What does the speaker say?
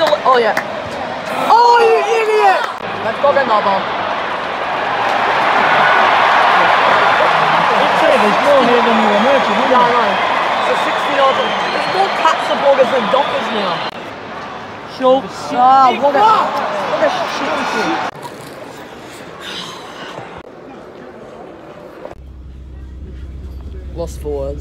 still. Oh yeah. Oh, you idiot! Let's go get another. There's more here than you imagined, isn't Yeah, I there? know. So 60 yards. There's more cats and bloggers than dockers now. Schultz. Ah, oh, what a, what a shit Lost for words.